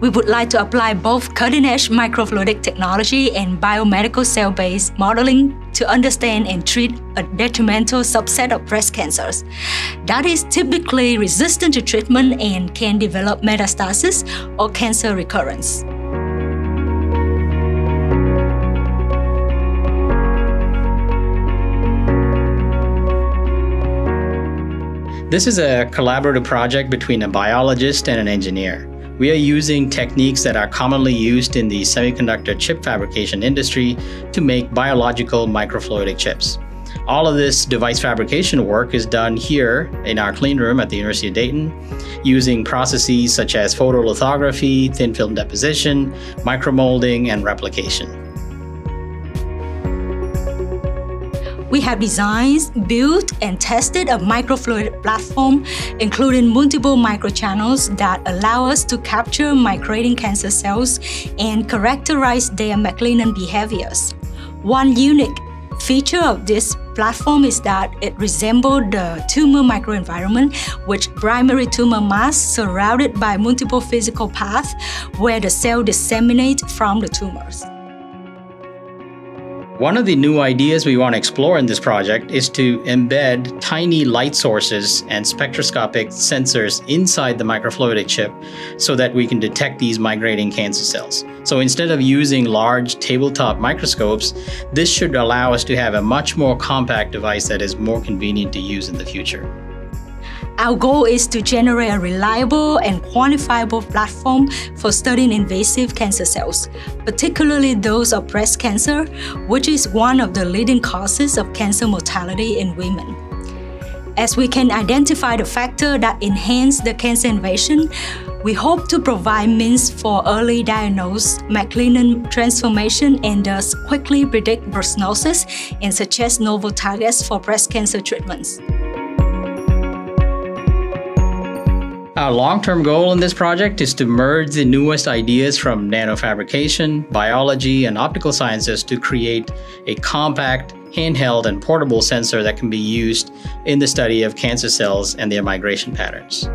We would like to apply both cutting-edge microfluidic technology and biomedical cell-based modeling to understand and treat a detrimental subset of breast cancers that is typically resistant to treatment and can develop metastasis or cancer recurrence. This is a collaborative project between a biologist and an engineer. We are using techniques that are commonly used in the semiconductor chip fabrication industry to make biological microfluidic chips. All of this device fabrication work is done here in our clean room at the University of Dayton using processes such as photolithography, thin film deposition, micromolding, and replication. We have designed, built, and tested a microfluidic platform, including multiple microchannels that allow us to capture migrating cancer cells and characterize their malignant behaviors. One unique feature of this platform is that it resembles the tumor microenvironment which primary tumor mass surrounded by multiple physical paths where the cell disseminates from the tumors. One of the new ideas we want to explore in this project is to embed tiny light sources and spectroscopic sensors inside the microfluidic chip so that we can detect these migrating cancer cells. So instead of using large tabletop microscopes, this should allow us to have a much more compact device that is more convenient to use in the future. Our goal is to generate a reliable and quantifiable platform for studying invasive cancer cells, particularly those of breast cancer, which is one of the leading causes of cancer mortality in women. As we can identify the factor that enhance the cancer invasion, we hope to provide means for early diagnosis, malignant transformation, and thus quickly predict prognosis and suggest novel targets for breast cancer treatments. Our long-term goal in this project is to merge the newest ideas from nanofabrication, biology, and optical sciences to create a compact, handheld, and portable sensor that can be used in the study of cancer cells and their migration patterns.